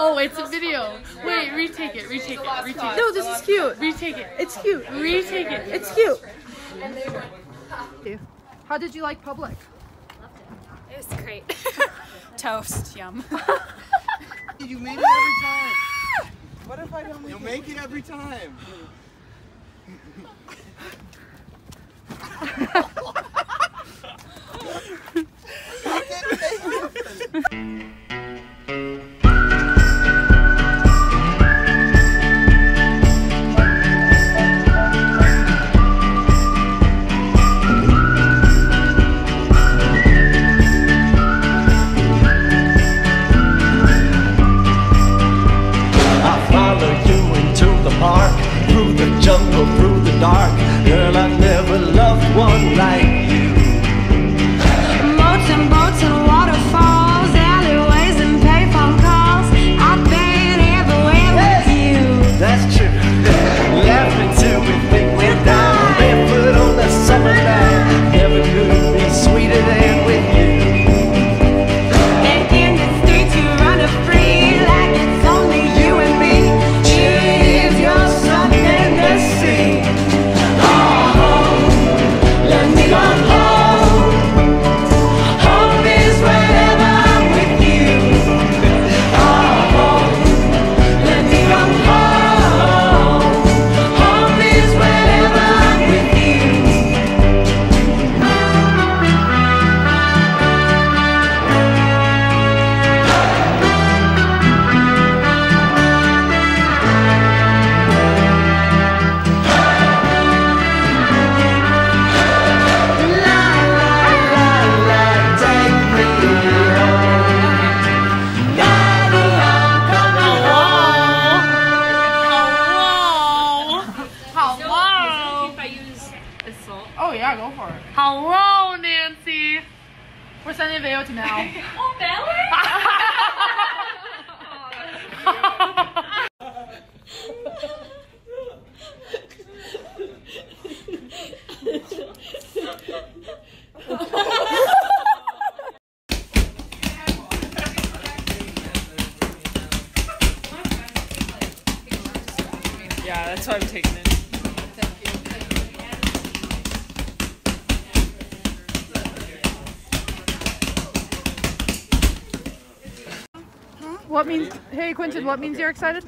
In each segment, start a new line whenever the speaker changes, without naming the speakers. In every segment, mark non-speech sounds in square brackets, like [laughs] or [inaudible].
Oh,
it's a video. Wait, retake it, retake it, retake it.
No, this is cute.
Retake it.
It's cute.
Retake it.
It's cute. How did you like public?
Loved It It was great. [laughs] Toast, yum. [laughs]
you made it every time. [laughs] What if I don't make You'll make it every time.
Oh
yeah, go for it. Hello, Nancy. We're sending a video to Mel. [laughs]
oh, Mel?
yeah, that's why I'm taking it.
What means, hey Quentin, what means you're excited?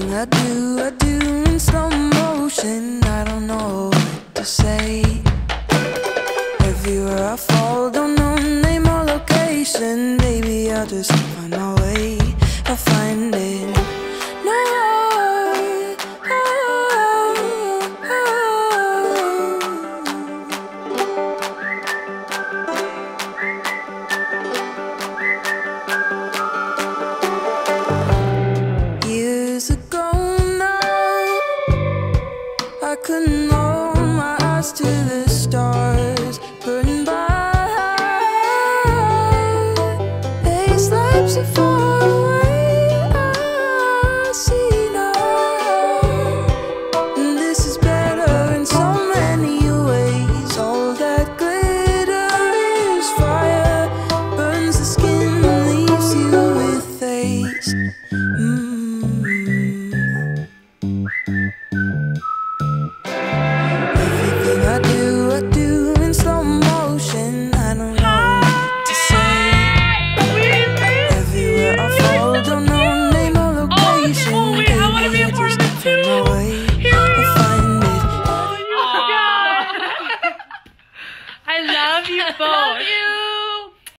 Everything I do, I do in slow motion. I don't know what to say. Everywhere I fall, don't know name or location. Maybe I'll just find my way. I'll find it. To the stars burning by. So far away. I see now. And This is better in so many ways. All that glitter is fire, burns the skin, leaves you with.